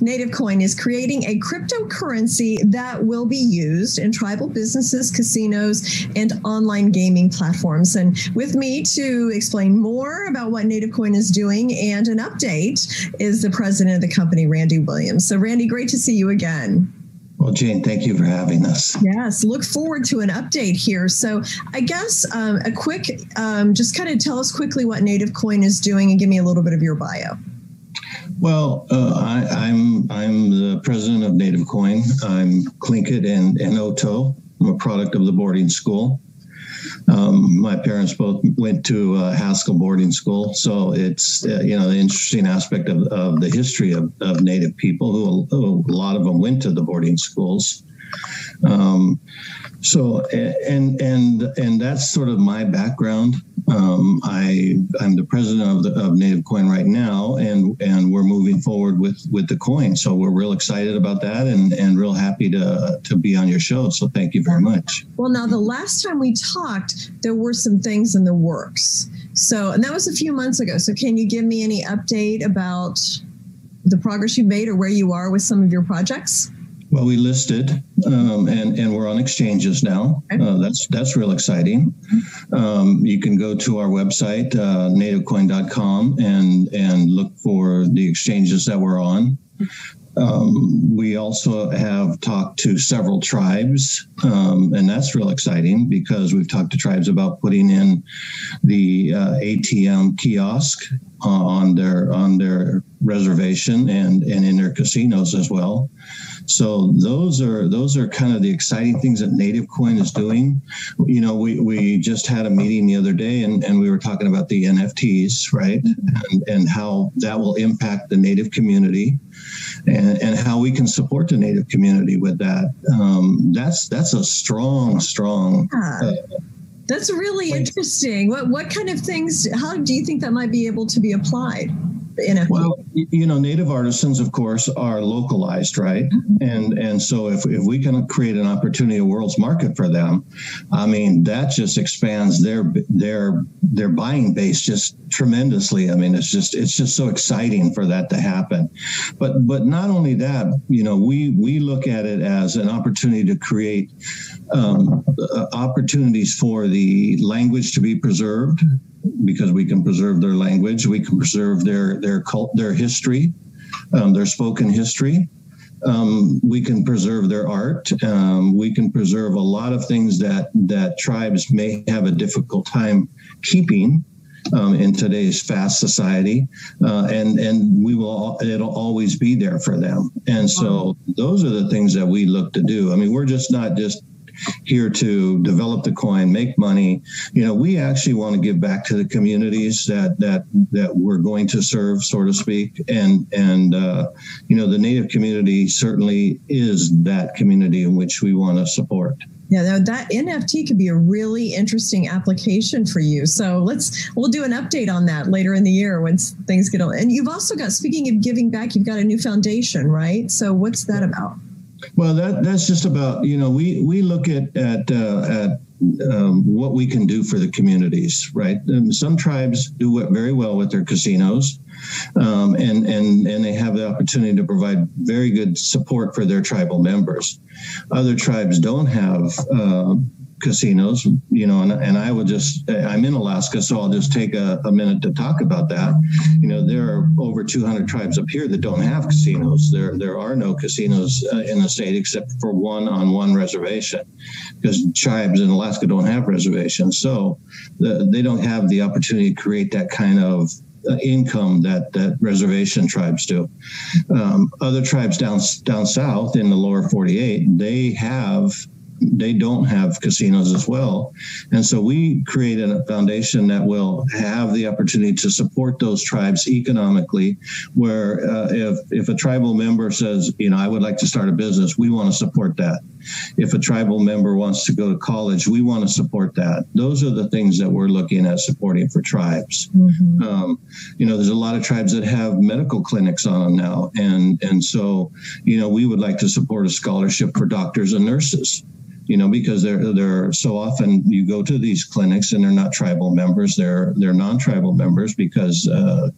Native Coin is creating a cryptocurrency that will be used in tribal businesses, casinos, and online gaming platforms. And with me to explain more about what Native Coin is doing and an update is the president of the company, Randy Williams. So, Randy, great to see you again. Well, Jane, thank you for having us. Yes, look forward to an update here. So, I guess um, a quick, um, just kind of tell us quickly what Native Coin is doing and give me a little bit of your bio. Well, uh, I, am I'm, I'm the president of Native Coin. I'm Tlingit and, and Oto. I'm a product of the boarding school. Um, my parents both went to uh, Haskell boarding school, so it's uh, you know the interesting aspect of, of the history of, of Native people who, who, a lot of them went to the boarding schools. Um, so and and and that's sort of my background. Um, I I'm the president of, the, of Native Coin right now, and and we're moving forward with with the coin. So we're real excited about that, and and real happy to to be on your show. So thank you very much. Well, now the last time we talked, there were some things in the works. So and that was a few months ago. So can you give me any update about the progress you've made or where you are with some of your projects? Well, we listed, um, and and we're on exchanges now. Uh, that's that's real exciting. Um, you can go to our website, uh, nativecoin.com, and and look for the exchanges that we're on. Um, we also have talked to several tribes, um, and that's real exciting because we've talked to tribes about putting in the uh, ATM kiosk uh, on their on their reservation and and in their casinos as well. So those are those are kind of the exciting things that Native Coin is doing. You know, we, we just had a meeting the other day and, and we were talking about the NFTs, right? And, and how that will impact the Native community and, and how we can support the Native community with that. Um, that's that's a strong, strong uh, that's really interesting. What what kind of things? How do you think that might be able to be applied? NFT? Well, you know, native artisans, of course, are localized, right? Mm-hmm. And and so if, if we can create an opportunity, a world's market for them, I mean, that just expands their their their buying base just tremendously. I mean, it's just it's just so exciting for that to happen. But but not only that, you know, we we look at it as an opportunity to create um, uh, opportunities for the language to be preserved because we can preserve their language, we can preserve their their cult, their history, um, their spoken history. Um, we can preserve their art. Um, we can preserve a lot of things that that tribes may have a difficult time keeping um, in today's fast society, uh, and and we will it'll always be there for them. And so those are the things that we look to do. I mean, we're just not just here to develop the coin, make money. You know, we actually want to give back to the communities that that that we're going to serve, so to speak. And and uh, you know, the Native community certainly is that community in which we want to support. Yeah, now that NFT could be a really interesting application for you. So let's we'll do an update on that later in the year once things get on. And you've also got speaking of giving back, you've got a new foundation, right? So what's that about? Well, that that's just about you know we we look at at uh, at um, what we can do for the communities, right? And some tribes do very well with their casinos, um, and and and they have the opportunity to provide very good support for their tribal members. Other tribes don't have uh, casinos, you know, and, and I will just, I'm in Alaska, so I'll just take a, a, minute to talk about that. You know, there are over 200 tribes up here that don't have casinos. There, there are no casinos uh, in the state except for one on one reservation because tribes in Alaska don't have reservations. So the, they don't have the opportunity to create that kind of uh, income that that reservation tribes do. Um, other tribes down down south in the lower 48, they have they don't have casinos as well. And so we created a foundation that will have the opportunity to support those tribes economically, where uh, if, if a tribal member says, you know, I would like to start a business, we want to support that. If a tribal member wants to go to college, we want to support that. Those are the things that we're looking at supporting for tribes. Mm-hmm. Um, you know, there's a lot of tribes that have medical clinics on them now. And, and so, you know, we would like to support a scholarship for doctors and nurses you know, because they're they're so often you go to these clinics and they're not tribal members, they're they're non-tribal members because uh,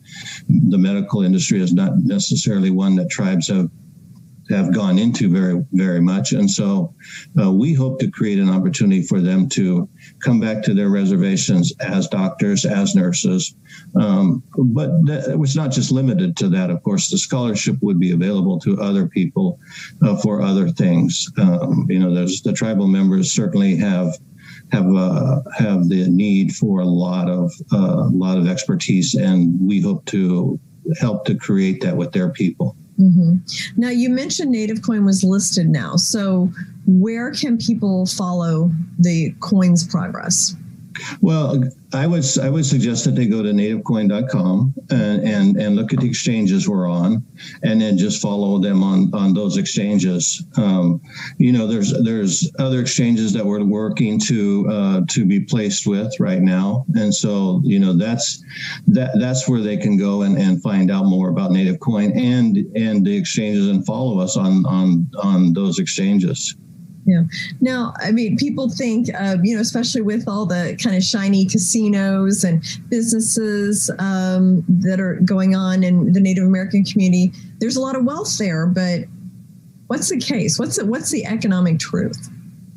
the medical industry is not necessarily one that tribes have have gone into very very much. And so uh, we hope to create an opportunity for them to come back to their reservations as doctors as nurses. Um, but that, it's not just limited to that. Of course the scholarship would be available to other people uh, for other things. Um, you know there's the tribal members certainly have have uh, have the need for a lot of a uh, lot of expertise and we hope to help to create that with their people Mm-hmm. Now, you mentioned Native Coin was listed now. So, where can people follow the coin's progress? Well, I would I would suggest that they go to nativecoin.com and, and and look at the exchanges we're on, and then just follow them on on those exchanges. Um, you know, there's there's other exchanges that we're working to uh, to be placed with right now, and so you know that's that that's where they can go and, and find out more about Native Coin and and the exchanges and follow us on on on those exchanges. Yeah. Now, I mean, people think, uh, you know, especially with all the kind of shiny casinos and businesses um, that are going on in the Native American community, there's a lot of wealth there. But what's the case? What's the, what's the economic truth?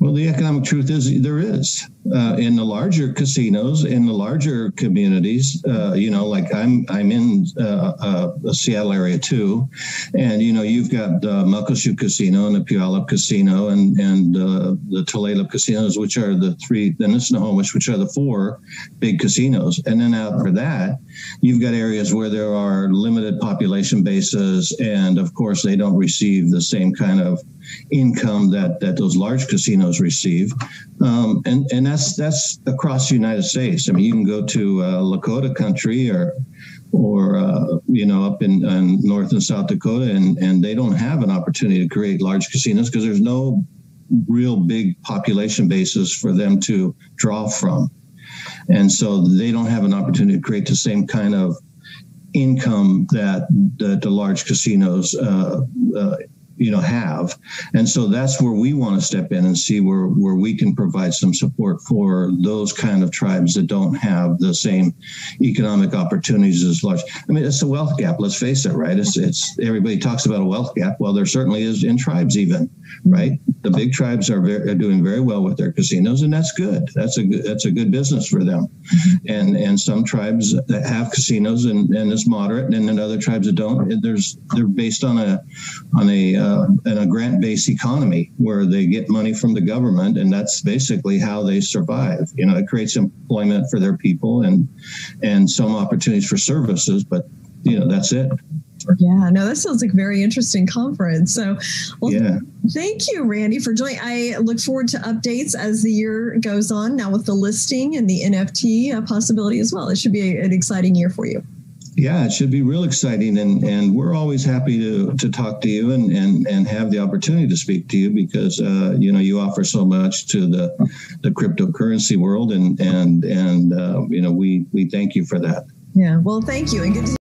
Well, the economic truth is there is uh, in the larger casinos, in the larger communities. Uh, you know, like I'm I'm in uh, uh the Seattle area too, and you know you've got the Muckleshoot Casino and the Puyallup Casino and and uh, the Tulalip casinos, which are the three, the Snohomish, which are the four big casinos, and then out for that, you've got areas where there are limited population bases, and of course they don't receive the same kind of income that that those large casinos receive, um, and and that's that's across the United States. I mean, you can go to uh, Lakota country or or uh, you know up in, in, North and South Dakota, and and they don't have an opportunity to create large casinos because there's no real big population bases for them to draw from, and so they don't have an opportunity to create the same kind of income that, that the large casinos uh, uh, you know have. And so that's where we want to step in and see where where we can provide some support for those kind of tribes that don't have the same economic opportunities as large. I mean it's a wealth gap let's face it right? It's it's everybody talks about a wealth gap. Well there certainly is in tribes even right? The big tribes are, very, are doing very well with their casinos and that's good. That's a good that's a good business for them. And and some tribes that have casinos and and it's moderate and then other tribes that don't there's they're based on a on a uh, in a grant-based economy where they get money from the government, and that's basically how they survive. You know, it creates employment for their people and and some opportunities for services, but you know, that's it. Yeah, no, that sounds like a very interesting conference. So, well, yeah. thank you, Randy, for joining. I look forward to updates as the year goes on. Now with the listing and the NFT uh, possibility as well, it should be an exciting year for you yeah, it should be real exciting, and and we're always happy to to talk to you and and and have the opportunity to speak to you because uh, you know you offer so much to the the cryptocurrency world, and and and uh, you know we we thank you for that. Yeah, well, thank you, and good.